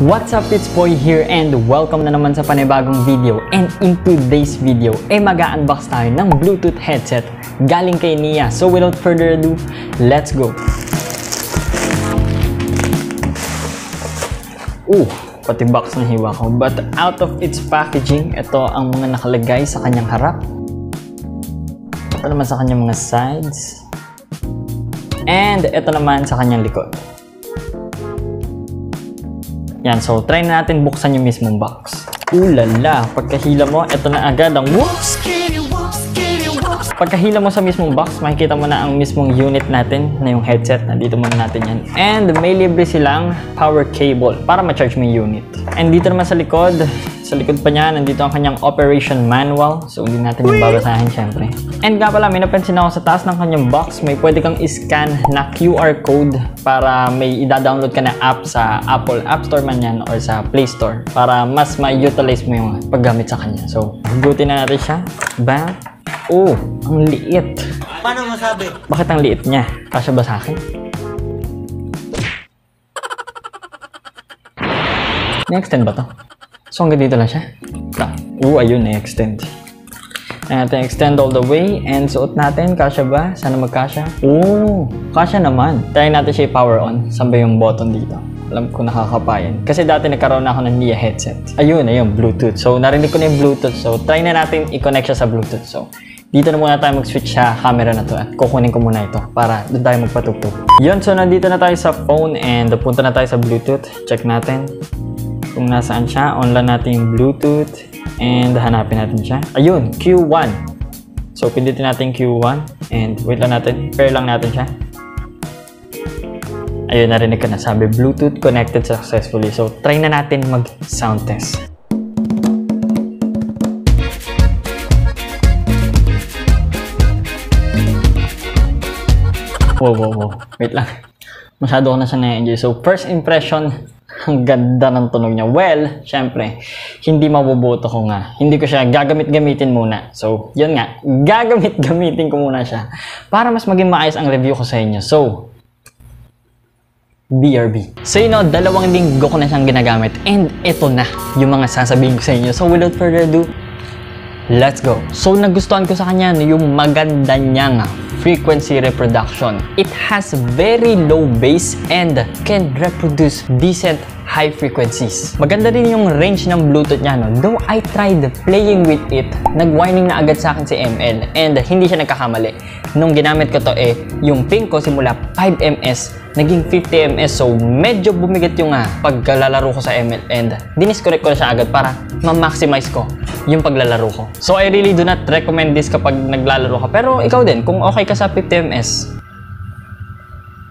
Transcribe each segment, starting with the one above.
What's up, it's Boy here and welcome na naman sa panibagong video. And in today's video, ay mag-unbox tayo ng Bluetooth headset galing kay Nia. So without further ado, let's go! Uh, pati box na hiwa ko. But out of its packaging, ito ang mga nakalagay sa kanyang harap. Ito naman sa kanyang mga sides. And ito naman sa kanyang likod. Yan, so try na natin buksan yung mismong box. Ulala, pagkahila mo, ito na agad ang whoops! Pagkahila mo sa mismong box, makikita mo na ang mismong unit natin na yung headset. Nandito muna natin yan. And may libre silang power cable para ma-charge mo yung unit. And dito naman sa likod, sa likod pa niya, nandito ang kanyang operation manual. So, hindi natin yung babasahin syempre. And nga pala, may napansin ako sa taas ng kanyang box, may pwede kang i-scan na QR code para may ida-download ka na app sa Apple App Store man yan or sa Play Store para mas ma-utilize mo yung paggamit sa kanya. So, hugutin na natin siya. Bam! Oh, ang liit. Paano masabi? Bakit ang liit niya? Kasya ba sa akin? Na-extend ba to? So hanggang dito lang siya? Na. Oo, ayun, na-extend. Natin extend all the way and suot natin. Kasya ba? Sana magkasya? Oo, kasya naman. Try natin siya i-power on. Saan ba yung button dito? Alam ko nakakapayan. Kasi dati nagkaroon na ako ng Nia headset. Ayun, ayun, Bluetooth. So, narinig ko na yung Bluetooth. So, try na natin i-connect siya sa Bluetooth. So, dito na muna tayo mag-switch sa camera na to at kukunin ko muna ito para doon tayo magpatugtog. Yun, so nandito na tayo sa phone and punta na tayo sa Bluetooth. Check natin kung nasaan siya. On natin yung Bluetooth and hanapin natin siya. Ayun, Q1. So, pindutin natin Q1 and wait lang natin. Pair lang natin siya. Ayun, narinig ko na sabi, Bluetooth connected successfully. So, try na natin mag-sound test. Wow, wow, wow. Wait lang. Masyado ko na siya na-enjoy. So, first impression, ang ganda ng tunog niya. Well, syempre, hindi mabubuto ko nga. Hindi ko siya gagamit-gamitin muna. So, yun nga. Gagamit-gamitin ko muna siya para mas maging maayos ang review ko sa inyo. So, BRB. So, you know, dalawang linggo ko na siyang ginagamit and ito na yung mga sasabihin ko sa inyo. So, without further ado, Let's go! So, nagustuhan ko sa kanya yung maganda niyang frequency reproduction. It has very low bass and can reproduce decent high frequencies. Maganda rin yung range ng Bluetooth niya. No? Though I tried playing with it, nag-whining na agad sa akin si ML and hindi siya nagkakamali. Nung ginamit ko to eh, yung ping ko simula 5ms, naging 50ms. So, medyo bumigat yung uh, paglalaro ko sa ML and dinisconnect ko na siya agad para ma-maximize ko yung paglalaro ko. So, I really do not recommend this kapag naglalaro ka. Pero ikaw din, kung okay ka sa 50ms,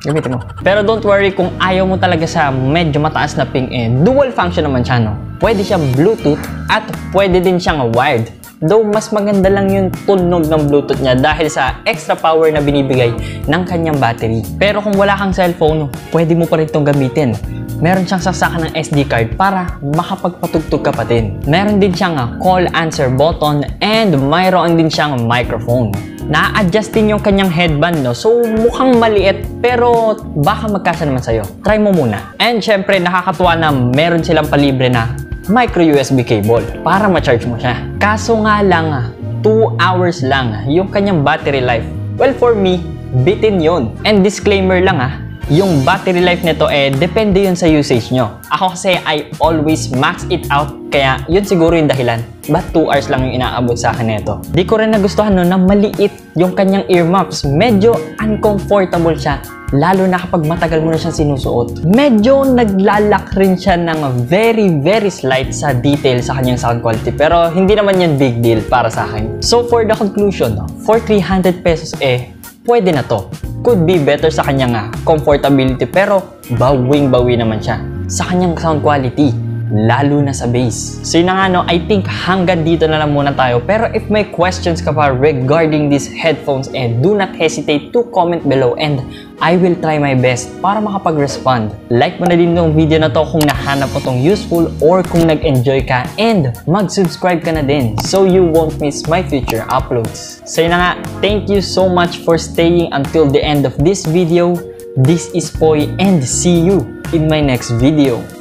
gamitin mo. Pero don't worry kung ayaw mo talaga sa medyo mataas na ping eh, dual function naman siya, no? Pwede siya Bluetooth at pwede din siyang wired. Though mas maganda lang yung tunog ng Bluetooth niya dahil sa extra power na binibigay ng kanyang battery. Pero kung wala kang cellphone, pwede mo pa rin itong gamitin. Meron siyang saksakan ng SD card para makapagpatugtog ka pa din. Meron din siyang call answer button and mayroon din siyang microphone. Na-adjust din yung kanyang headband, no? So, mukhang maliit, pero baka magkasya naman sa'yo. Try mo muna. And syempre, nakakatuwa na meron silang palibre na micro USB cable para ma-charge mo siya. Kaso nga lang, 2 hours lang yung kanyang battery life. Well, for me, bitin yon. And disclaimer lang ah, yung battery life nito eh, depende yun sa usage nyo. Ako kasi I always max it out, kaya yun siguro yung dahilan. Ba't 2 hours lang yung inaabot sa akin nito? Di ko rin nagustuhan no, na maliit yung kanyang earmuffs. Medyo uncomfortable siya lalo na kapag matagal mo na siyang sinusuot. Medyo naglalak rin siya ng very, very slight sa detail sa kanyang sound quality. Pero hindi naman yan big deal para sa akin. So for the conclusion, for 300 pesos eh, pwede na to. Could be better sa kanyang uh, comfortability pero bawing-bawi naman siya sa kanyang sound quality lalo na sa bass. So yun na nga no, I think hanggang dito na lang muna tayo. Pero if may questions ka pa regarding these headphones, eh, do not hesitate to comment below and I will try my best para makapag-respond. Like mo na din yung video na to kung nahanap mo tong useful or kung nag-enjoy ka and mag-subscribe ka na din so you won't miss my future uploads. So yun na nga, thank you so much for staying until the end of this video. This is Poy and see you in my next video.